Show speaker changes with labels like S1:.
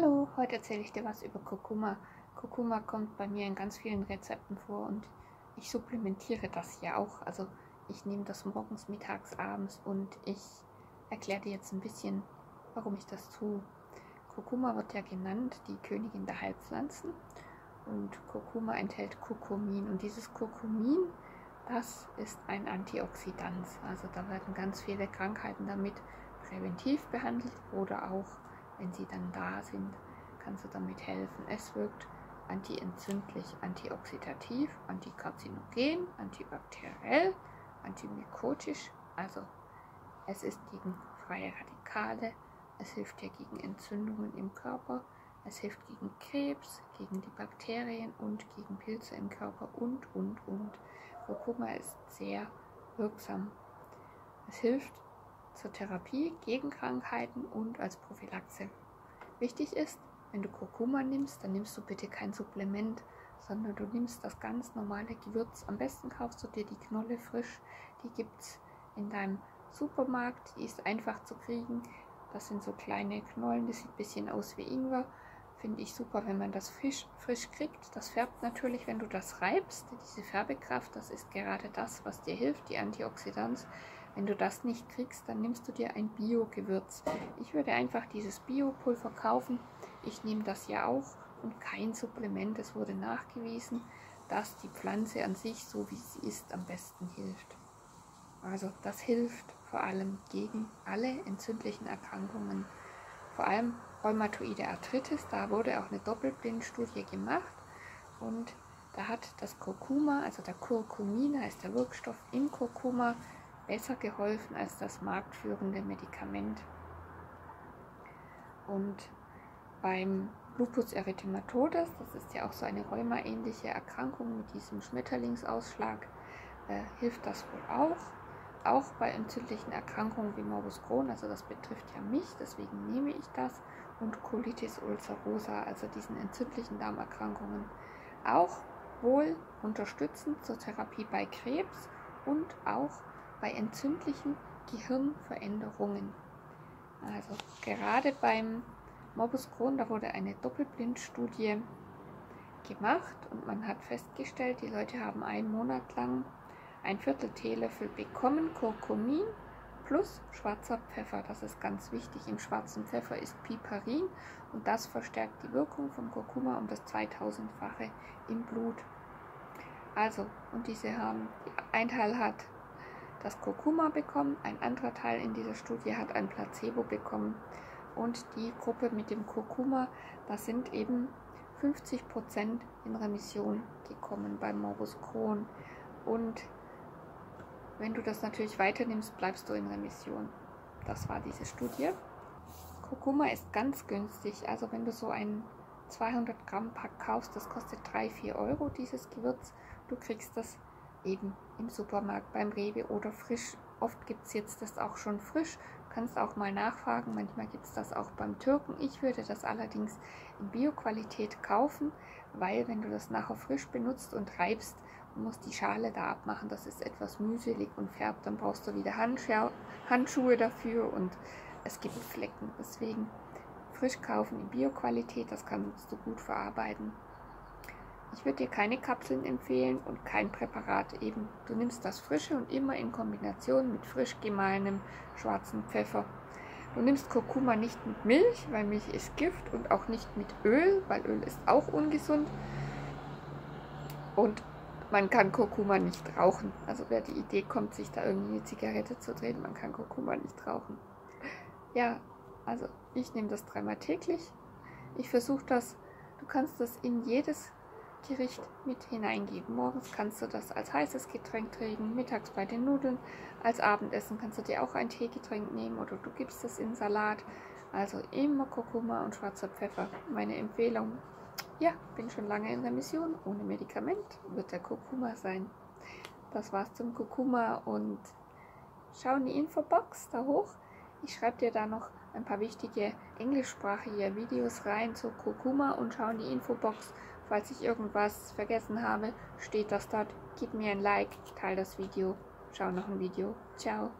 S1: Hallo, heute erzähle ich dir was über Kurkuma. Kurkuma kommt bei mir in ganz vielen Rezepten vor und ich supplementiere das ja auch. Also ich nehme das morgens, mittags, abends und ich erkläre dir jetzt ein bisschen, warum ich das tue. Kurkuma wird ja genannt die Königin der Heilpflanzen und Kurkuma enthält Kurkumin und dieses Kurkumin, das ist ein Antioxidant. Also da werden ganz viele Krankheiten damit präventiv behandelt oder auch wenn sie dann da sind, kannst du damit helfen. Es wirkt antientzündlich, antioxidativ, antikarzinogen, antibakteriell, antimykotisch. Also es ist gegen freie Radikale, es hilft dir gegen Entzündungen im Körper, es hilft gegen Krebs, gegen die Bakterien und gegen Pilze im Körper und, und, und. Kurkuma ist sehr wirksam. Es hilft zur Therapie gegen Krankheiten und als Prophylaxe. Wichtig ist, wenn du Kurkuma nimmst, dann nimmst du bitte kein Supplement, sondern du nimmst das ganz normale Gewürz. Am besten kaufst du dir die Knolle frisch. Die gibt es in deinem Supermarkt. Die ist einfach zu kriegen. Das sind so kleine Knollen, das sieht ein bisschen aus wie Ingwer. Finde ich super, wenn man das frisch, frisch kriegt. Das färbt natürlich, wenn du das reibst. Diese Färbekraft, das ist gerade das, was dir hilft, die Antioxidanz. Wenn du das nicht kriegst, dann nimmst du dir ein Bio-Gewürz. Ich würde einfach dieses Bio-Pulver kaufen. Ich nehme das ja auch und kein Supplement. Es wurde nachgewiesen, dass die Pflanze an sich, so wie sie ist, am besten hilft. Also das hilft vor allem gegen alle entzündlichen Erkrankungen. Vor allem rheumatoide Arthritis, da wurde auch eine Doppelblindstudie gemacht und da hat das Kurkuma, also der Kurkumin heißt der Wirkstoff im Kurkuma, besser geholfen als das marktführende Medikament. Und beim Lupus erythematodes, das ist ja auch so eine rheumaähnliche Erkrankung mit diesem Schmetterlingsausschlag, äh, hilft das wohl auch. Auch bei entzündlichen Erkrankungen wie Morbus Crohn, also das betrifft ja mich, deswegen nehme ich das. Und Colitis ulcerosa, also diesen entzündlichen Darmerkrankungen. Auch wohl unterstützend zur Therapie bei Krebs und auch bei entzündlichen Gehirnveränderungen. Also gerade beim Morbus Crohn, da wurde eine Doppelblindstudie gemacht und man hat festgestellt, die Leute haben einen Monat lang ein Viertel Teelöffel bekommen Kurkumin plus schwarzer Pfeffer. Das ist ganz wichtig. Im schwarzen Pfeffer ist Piperin und das verstärkt die Wirkung von Kurkuma um das 2000-fache im Blut. Also, und diese haben, ein Teil hat das Kurkuma bekommen, ein anderer Teil in dieser Studie hat ein Placebo bekommen. Und die Gruppe mit dem Kurkuma, da sind eben 50% in Remission gekommen beim Morbus Crohn. Und wenn du das natürlich weiternimmst, bleibst du in Remission. Das war diese Studie. Kurkuma ist ganz günstig. Also wenn du so ein 200 Gramm Pack kaufst, das kostet 3-4 Euro, dieses Gewürz. Du kriegst das eben im Supermarkt, beim Rewe oder frisch. Oft gibt es jetzt das auch schon frisch. Kannst auch mal nachfragen, manchmal gibt es das auch beim Türken. Ich würde das allerdings in Bioqualität kaufen, weil wenn du das nachher frisch benutzt und reibst, musst die Schale da abmachen, das ist etwas mühselig und färbt, dann brauchst du wieder Handschuhe dafür und es gibt Flecken. Deswegen frisch kaufen in Bioqualität, das kannst du gut verarbeiten. Ich würde dir keine Kapseln empfehlen und kein Präparat eben. Du nimmst das Frische und immer in Kombination mit frisch gemahlenem schwarzen Pfeffer. Du nimmst Kurkuma nicht mit Milch, weil Milch ist Gift und auch nicht mit Öl, weil Öl ist auch ungesund. Und man kann Kurkuma nicht rauchen. Also wer die Idee kommt, sich da irgendwie eine Zigarette zu drehen, man kann Kurkuma nicht rauchen. Ja, also ich nehme das dreimal täglich. Ich versuche das, du kannst das in jedes Gericht mit hineingeben. Morgens kannst du das als heißes Getränk trinken, mittags bei den Nudeln. Als Abendessen kannst du dir auch ein Teegetränk nehmen oder du gibst es in Salat. Also immer Kurkuma und schwarzer Pfeffer. Meine Empfehlung. Ja, bin schon lange in Remission. Ohne Medikament wird der Kurkuma sein. Das war's zum Kurkuma und schau in die Infobox da hoch. Ich schreibe dir da noch ein paar wichtige englischsprachige Videos rein zu Kurkuma und schau in die Infobox. Falls ich irgendwas vergessen habe, steht das dort. Gib mir ein Like, teile das Video, schau noch ein Video. Ciao.